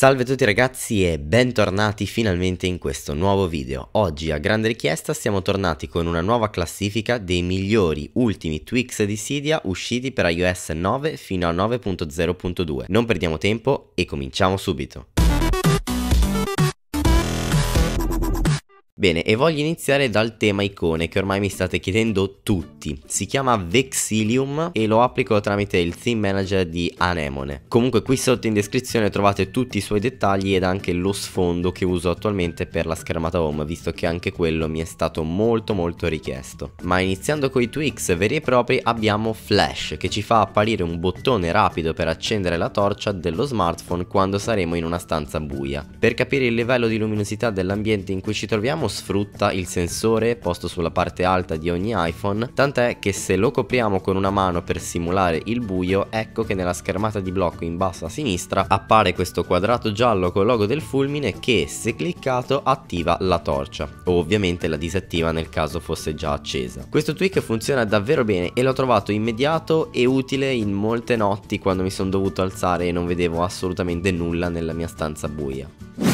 Salve a tutti ragazzi e bentornati finalmente in questo nuovo video. Oggi a grande richiesta siamo tornati con una nuova classifica dei migliori ultimi tweaks di Cydia usciti per iOS 9 fino a 9.0.2. Non perdiamo tempo e cominciamo subito. Bene, e voglio iniziare dal tema icone che ormai mi state chiedendo tutti. Si chiama Vexilium e lo applico tramite il theme manager di Anemone. Comunque qui sotto in descrizione trovate tutti i suoi dettagli ed anche lo sfondo che uso attualmente per la schermata home, visto che anche quello mi è stato molto molto richiesto. Ma iniziando con i tweaks veri e propri abbiamo Flash che ci fa apparire un bottone rapido per accendere la torcia dello smartphone quando saremo in una stanza buia. Per capire il livello di luminosità dell'ambiente in cui ci troviamo sfrutta il sensore posto sulla parte alta di ogni iPhone, tant'è che se lo copriamo con una mano per simulare il buio, ecco che nella schermata di blocco in basso a sinistra appare questo quadrato giallo con il logo del fulmine che se cliccato attiva la torcia, o ovviamente la disattiva nel caso fosse già accesa. Questo tweak funziona davvero bene e l'ho trovato immediato e utile in molte notti quando mi sono dovuto alzare e non vedevo assolutamente nulla nella mia stanza buia.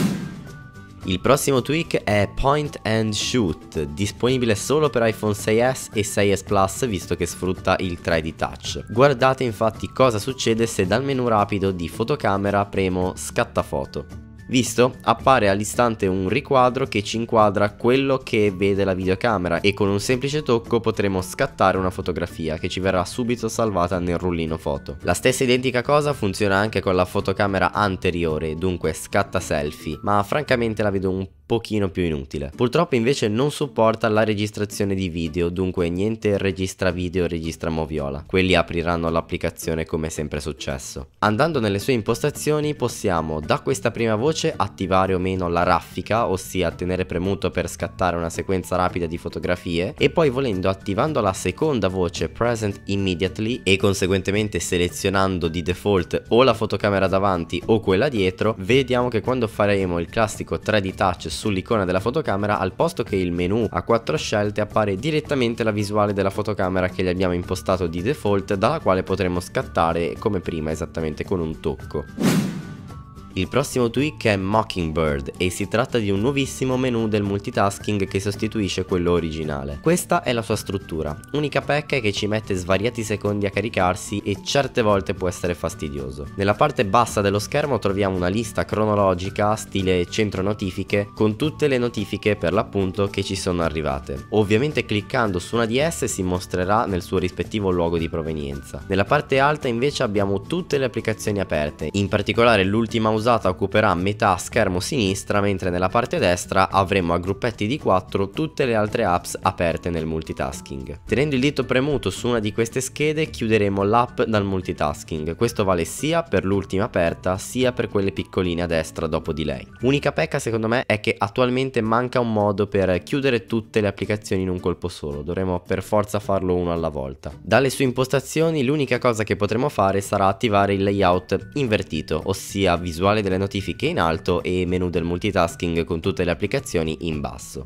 Il prossimo tweak è Point and Shoot, disponibile solo per iPhone 6s e 6s Plus visto che sfrutta il 3D Touch. Guardate infatti cosa succede se dal menu rapido di fotocamera premo scatta foto. Visto? Appare all'istante un riquadro che ci inquadra quello che vede la videocamera e con un semplice tocco potremo scattare una fotografia che ci verrà subito salvata nel rullino foto. La stessa identica cosa funziona anche con la fotocamera anteriore, dunque scatta selfie, ma francamente la vedo un pochino più inutile. Purtroppo invece non supporta la registrazione di video, dunque niente registra video registra moviola. Quelli apriranno l'applicazione come sempre successo. Andando nelle sue impostazioni possiamo da questa prima voce attivare o meno la raffica, ossia tenere premuto per scattare una sequenza rapida di fotografie e poi volendo attivando la seconda voce present immediately e conseguentemente selezionando di default o la fotocamera davanti o quella dietro, vediamo che quando faremo il classico 3D touch sull'icona della fotocamera al posto che il menu a quattro scelte appare direttamente la visuale della fotocamera che gli abbiamo impostato di default dalla quale potremo scattare come prima esattamente con un tocco. Il prossimo tweak è Mockingbird e si tratta di un nuovissimo menu del multitasking che sostituisce quello originale. Questa è la sua struttura, unica pecca è che ci mette svariati secondi a caricarsi e certe volte può essere fastidioso. Nella parte bassa dello schermo troviamo una lista cronologica stile centro notifiche con tutte le notifiche per l'appunto che ci sono arrivate. Ovviamente cliccando su una di esse si mostrerà nel suo rispettivo luogo di provenienza. Nella parte alta invece abbiamo tutte le applicazioni aperte, in particolare l'ultima usata usata occuperà metà schermo sinistra mentre nella parte destra avremo a gruppetti di 4 tutte le altre apps aperte nel multitasking. Tenendo il dito premuto su una di queste schede chiuderemo l'app dal multitasking, questo vale sia per l'ultima aperta sia per quelle piccoline a destra dopo di lei. Unica pecca secondo me è che attualmente manca un modo per chiudere tutte le applicazioni in un colpo solo, dovremo per forza farlo uno alla volta. Dalle sue impostazioni l'unica cosa che potremo fare sarà attivare il layout invertito, ossia visuale visuale delle notifiche in alto e menu del multitasking con tutte le applicazioni in basso.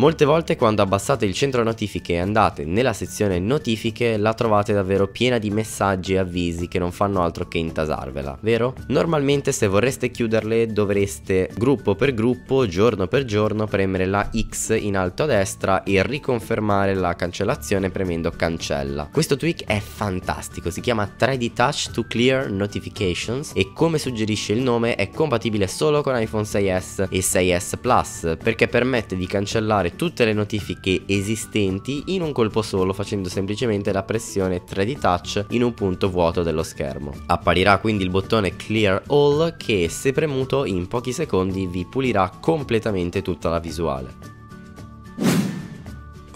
Molte volte quando abbassate il centro notifiche e andate nella sezione notifiche la trovate davvero piena di messaggi e avvisi che non fanno altro che intasarvela, vero? Normalmente se vorreste chiuderle dovreste gruppo per gruppo, giorno per giorno premere la X in alto a destra e riconfermare la cancellazione premendo cancella. Questo tweak è fantastico, si chiama 3D Touch to Clear Notifications e come suggerisce il nome è compatibile solo con iPhone 6s e 6s Plus perché permette di cancellare attivare tutte le notifiche esistenti in un colpo solo facendo semplicemente la pressione 3D Touch in un punto vuoto dello schermo. Apparirà quindi il bottone Clear All che se premuto in pochi secondi vi pulirà completamente tutta la visuale.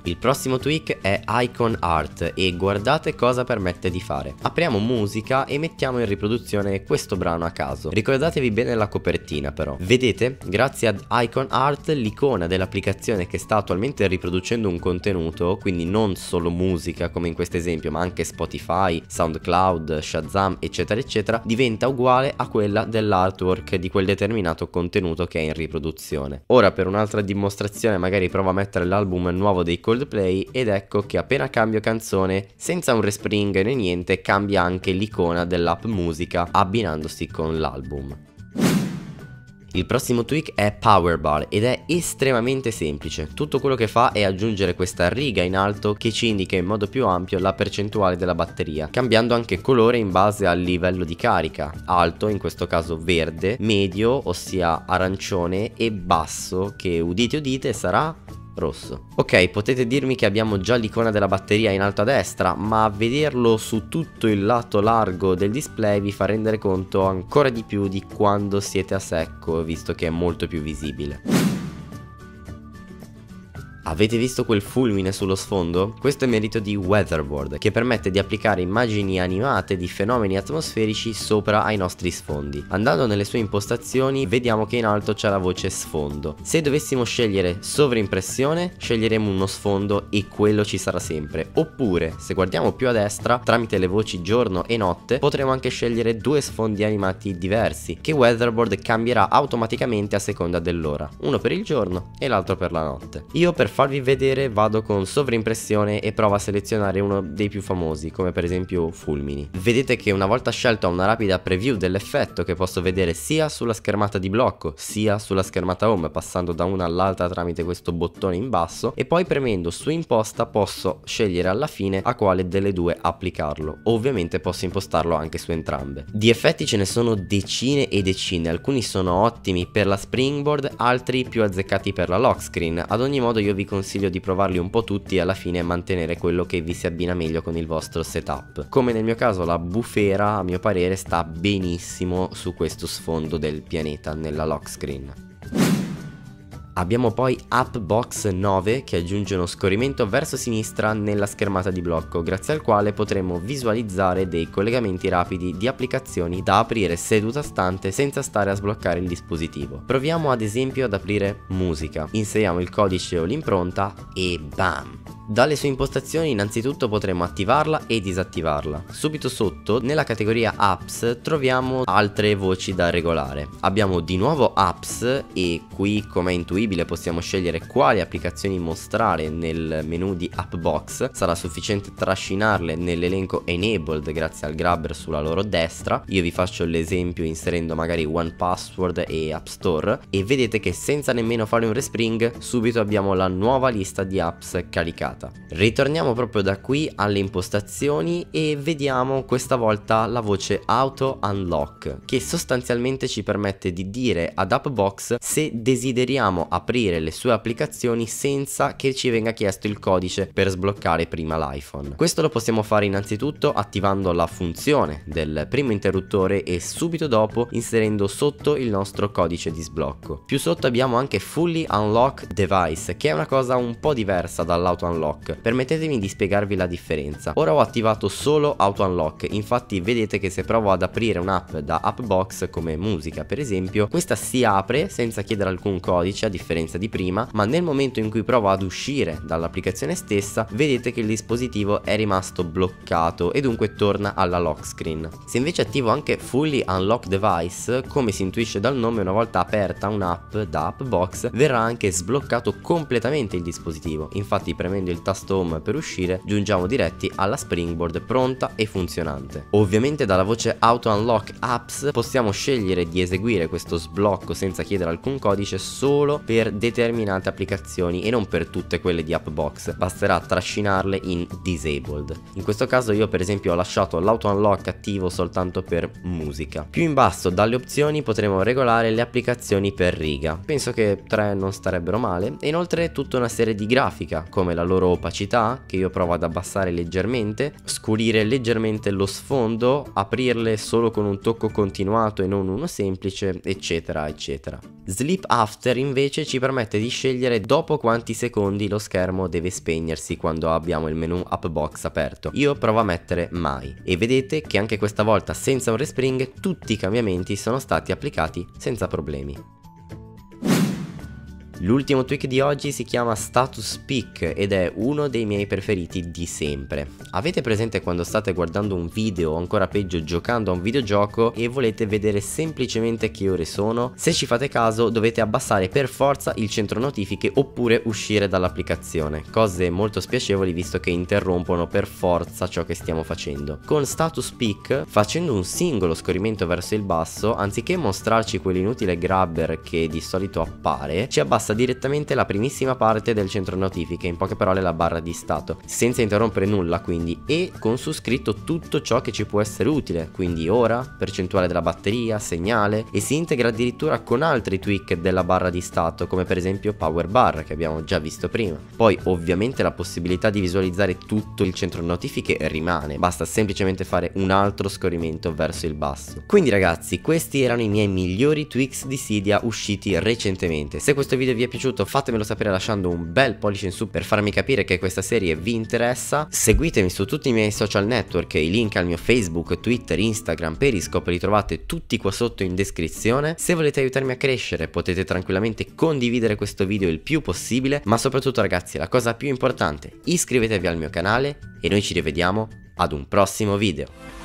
Il prossimo tweak è Icon Art e guardate cosa permette di fare. Apriamo musica e mettiamo in riproduzione questo brano a caso. Ricordatevi bene la copertina però. Vedete? Grazie ad Icon Art l'icona dell'applicazione che sta attualmente riproducendo un contenuto, quindi non solo musica come in questo esempio, ma anche Spotify, SoundCloud, Shazam, eccetera eccetera, diventa uguale a quella dell'artwork di quel determinato contenuto che è in riproduzione. Ora per un'altra dimostrazione magari provo a mettere l'album nuovo dei Coldplay Coldplay ed ecco che appena cambio canzone, senza un respring né niente, cambia anche l'icona dell'app musica abbinandosi con l'album. Il prossimo tweak è Powerbar ed è estremamente semplice. Tutto quello che fa è aggiungere questa riga in alto che ci indica in modo più ampio la percentuale della batteria, cambiando anche colore in base al livello di carica. Alto, in questo caso verde, medio, ossia arancione e basso, che udite udite sarà rosso. Ok, potete dirmi che abbiamo già l'icona della batteria in alto a destra, ma vederlo su tutto il lato largo del display vi fa rendere conto ancora di più di quando siete a secco, visto che è molto più visibile. Avete visto quel fulmine sullo sfondo? Questo è merito di Weatherboard, che permette di applicare immagini animate di fenomeni atmosferici sopra ai nostri sfondi. Andando nelle sue impostazioni vediamo che in alto c'è la voce sfondo. Se dovessimo scegliere sovraimpressione, sceglieremo uno sfondo e quello ci sarà sempre. Oppure, se guardiamo più a destra, tramite le voci giorno e notte, potremo anche scegliere due sfondi animati diversi, che Weatherboard cambierà automaticamente a seconda dell'ora, uno per il giorno e l'altro per la notte. Io per farvi vedere vado con sovraimpressione e provo a selezionare uno dei più famosi come per esempio fulmini. Vedete che una volta scelto una rapida preview dell'effetto che posso vedere sia sulla schermata di blocco sia sulla schermata home passando da una all'altra tramite questo bottone in basso e poi premendo su imposta posso scegliere alla fine a quale delle due applicarlo. Ovviamente posso impostarlo anche su entrambe. Di effetti ce ne sono decine e decine, alcuni sono ottimi per la springboard, altri più azzeccati per la lock screen. Ad ogni modo io vi vi consiglio di provarli un po' tutti e alla fine mantenere quello che vi si abbina meglio con il vostro setup. Come nel mio caso la bufera a mio parere sta benissimo su questo sfondo del pianeta nella lock screen. Abbiamo poi Appbox 9 che aggiunge uno scorrimento verso sinistra nella schermata di blocco grazie al quale potremo visualizzare dei collegamenti rapidi di applicazioni da aprire seduta stante senza stare a sbloccare il dispositivo. Proviamo ad esempio ad aprire musica, inseriamo il codice o l'impronta e bam! Dalle sue impostazioni innanzitutto potremo attivarla e disattivarla. Subito sotto, nella categoria Apps, troviamo altre voci da regolare. Abbiamo di nuovo Apps e qui come è intuibile possiamo scegliere quali applicazioni mostrare nel menu di Appbox. Sarà sufficiente trascinarle nell'elenco Enabled grazie al grabber sulla loro destra. Io vi faccio l'esempio inserendo magari One Password e App Store e vedete che senza nemmeno fare un respring subito abbiamo la nuova lista di apps caricate caricata. Ritorniamo proprio da qui alle impostazioni e vediamo questa volta la voce Auto Unlock che sostanzialmente ci permette di dire ad Appbox se desideriamo aprire le sue applicazioni senza che ci venga chiesto il codice per sbloccare prima l'iPhone. Questo lo possiamo fare innanzitutto attivando la funzione del primo interruttore e subito dopo inserendo sotto il nostro codice di sblocco. Più sotto abbiamo anche Fully Unlock Device che è una cosa un po' diversa dall'auto unlock unlock. Permettetemi di spiegarvi la differenza. Ora ho attivato solo auto unlock, infatti vedete che se provo ad aprire un'app da Appbox come musica per esempio, questa si apre senza chiedere alcun codice a differenza di prima, ma nel momento in cui provo ad uscire dall'applicazione stessa, vedete che il dispositivo è rimasto bloccato e dunque torna alla lock screen. Se invece attivo anche Fully Unlock Device, come si intuisce dal nome, una volta aperta un'app da Appbox, verrà anche sbloccato completamente il dispositivo. Infatti premendo il tasto home per uscire, giungiamo diretti alla springboard pronta e funzionante. Ovviamente dalla voce Auto Unlock Apps possiamo scegliere di eseguire questo sblocco senza chiedere alcun codice solo per determinate applicazioni e non per tutte quelle di Appbox, basterà trascinarle in Disabled. In questo caso io per esempio ho lasciato l'Auto Unlock attivo soltanto per musica. Più in basso dalle opzioni potremo regolare le applicazioni per riga. Penso che 3 non starebbero male e inoltre tutta una serie di grafica come la loro loro opacità che io provo ad abbassare leggermente, scurire leggermente lo sfondo, aprirle solo con un tocco continuato e non uno semplice, eccetera, eccetera. Sleep After invece ci permette di scegliere dopo quanti secondi lo schermo deve spegnersi quando abbiamo il menu Upbox aperto. Io provo a mettere mai e vedete che anche questa volta senza un respring tutti i cambiamenti sono stati applicati senza problemi. L'ultimo tweak di oggi si chiama Status Peak ed è uno dei miei preferiti di sempre. Avete presente quando state guardando un video o ancora peggio giocando a un videogioco e volete vedere semplicemente che ore sono? Se ci fate caso dovete abbassare per forza il centro notifiche oppure uscire dall'applicazione, cose molto spiacevoli visto che interrompono per forza ciò che stiamo facendo. Con Status Peak, facendo un singolo scorrimento verso il basso, anziché mostrarci quell'inutile grabber che di solito appare, ci abbassa direttamente la primissima parte del centro notifiche, in poche parole la barra di stato, senza interrompere nulla quindi, e con su scritto tutto ciò che ci può essere utile, quindi ora, percentuale della batteria, segnale, e si integra addirittura con altri tweak della barra di stato, come per esempio Power Bar che abbiamo già visto prima. Poi ovviamente la possibilità di visualizzare tutto il centro notifiche rimane, basta semplicemente fare un altro scorrimento verso il basso. Quindi ragazzi, questi erano i miei migliori tweaks di Cydia usciti recentemente. Se questo video è piaciuto fatemelo sapere lasciando un bel pollice in su per farmi capire che questa serie vi interessa. Seguitemi su tutti i miei social network, i link al mio Facebook, Twitter, Instagram, Periscope li trovate tutti qua sotto in descrizione. Se volete aiutarmi a crescere potete tranquillamente condividere questo video il più possibile, ma soprattutto ragazzi la cosa più importante, iscrivetevi al mio canale e noi ci rivediamo ad un prossimo video.